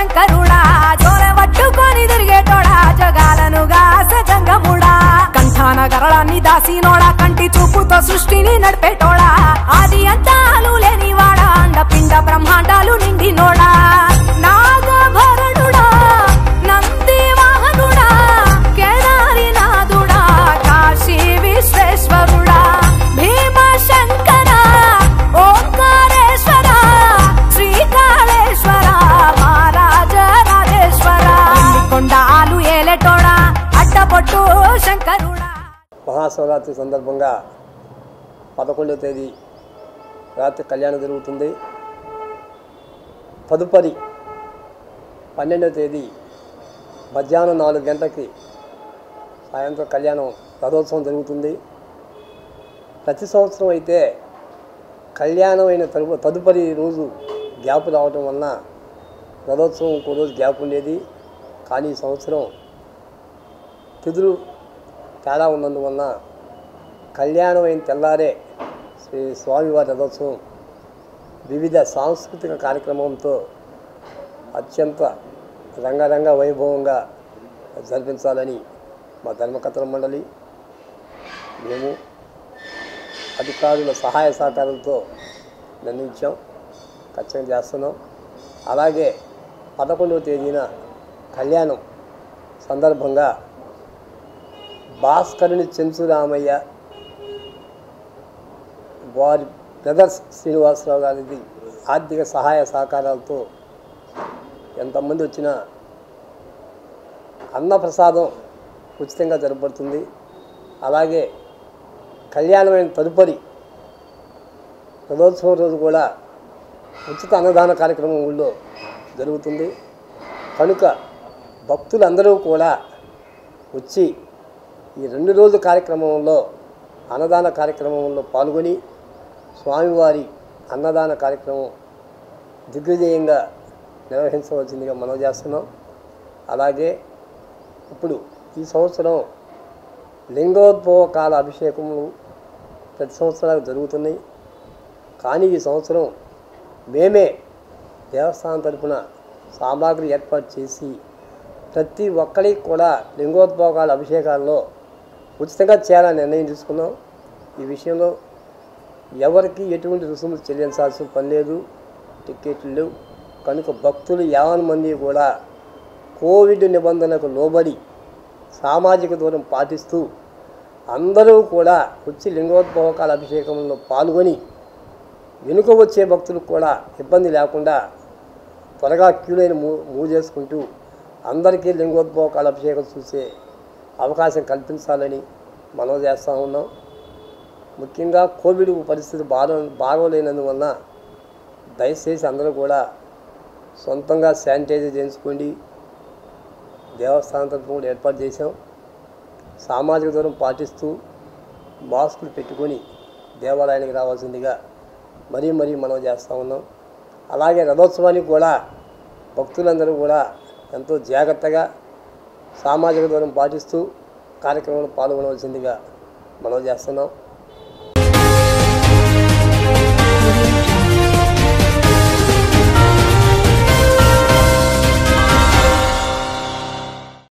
శంకరుడా చోర పట్టుకొని తిరిగేటోడా జగాలను గాస కంఠాన గరళాన్ని దాసినోడా కంటి చూపుతో సృష్టిని నడిపేటోడా మహాశివరాత్రి సందర్భంగా పదకొండవ తేదీ రాత్రి కళ్యాణం జరుగుతుంది. తదుపరి పన్నెండవ తేదీ మధ్యాహ్నం నాలుగు గంటలకి సాయంత్రం కళ్యాణం రథోత్సవం జరుగుతుంది. ప్రతి సంవత్సరం అయితే కళ్యాణం అయిన తరుపు తదుపరి రోజు గ్యాప్ రావటం వలన రథోత్సవం ఇంకో రోజు గ్యాప్ ఉండేది. కానీ ఈ సంవత్సరం తిథులు తేడా ఉన్నందువలన కళ్యాణం అయిన తెల్లారే శ్రీ స్వామివారి రథోత్సవం వివిధ సాంస్కృతిక కార్యక్రమంతో అత్యంత రంగరంగ వైభవంగా జరిపించాలని మా ధర్మకర్తల మండలి మేము అధికారుల సహాయ సహకారంతో నిర్ణయించాం ఖచ్చితంగా చేస్తున్నాం. అలాగే పదకొండవ తేదీన కళ్యాణం సందర్భంగా భాస్కరుని చెంచురామయ్య వారి బ్రదర్స్ శ్రీనివాసరావు గారిది ఆర్థిక సహాయ సహకారాలతో ఎంతమంది వచ్చినా అన్నప్రసాదం ఉచితంగా జరపబడుతుంది. అలాగే కళ్యాణమైన తదుపరి రథోత్సవం రోజు కూడా ఉచిత అన్నదాన కార్యక్రమం ఊళ్ళో జరుగుతుంది. కనుక భక్తులందరూ కూడా వచ్చి ఈ రెండు రోజుల కార్యక్రమంలో అన్నదాన కార్యక్రమంలో పాల్గొని స్వామివారి అన్నదాన కార్యక్రమం దిగ్విజయంగా నిర్వహించవలసిందిగా మనం చేస్తున్నాం. అలాగే ఇప్పుడు ఈ సంవత్సరం లింగోద్భవ కాల అభిషేకములు ప్రతి సంవత్సరాలు జరుగుతున్నాయి. కానీ ఈ సంవత్సరం మేమే దేవస్థానం తరపున సామాగ్రి ఏర్పాటు చేసి ప్రతి ఒక్కరికి కూడా లింగోద్భోగాల అభిషేకాల్లో ఉచితంగా చేయాలని నిర్ణయం తీసుకున్నాం. ఈ విషయంలో ఎవరికి ఎటువంటి రుసుములు చెల్లించాల్సిన పని లేదు. టికెట్లు లేవు. కనుక భక్తులు యావన్ మంది కూడా కోవిడ్ నిబంధనలకు లోబడి సామాజిక దూరం పాటిస్తూ అందరూ కూడా వచ్చి లింగోద్భవకాల అభిషేకంలో పాల్గొని వెనుక వచ్చే భక్తులకు కూడా ఇబ్బంది లేకుండా త్వరగా క్యూలైన మూ మూవ్ చేసుకుంటూ అందరికీ లింగోద్భవకాల అభిషేకం చూసే అవకాశం కల్పించాలని మనం చేస్తూ ఉన్నాం. ముఖ్యంగా కోవిడ్ పరిస్థితి బాగా బాగోలేనందువలన దయచేసి అందరూ కూడా సొంతంగా శానిటైజర్ చేయించుకోండి. దేవస్థానం తరఫున కూడా ఏర్పాటు చేశాం. సామాజిక దూరం పాటిస్తూ మాస్కులు పెట్టుకొని దేవాలయానికి రావాల్సిందిగా మరీ మరీ మనం చేస్తూ ఉన్నాం. అలాగే రథోత్సవానికి కూడా భక్తులందరూ కూడా ఎంతో జాగ్రత్తగా సామాజిక దూరం పాటిస్తూ కార్యక్రమంలో పాల్గొనవలసిందిగా మనం చేస్తున్నాం.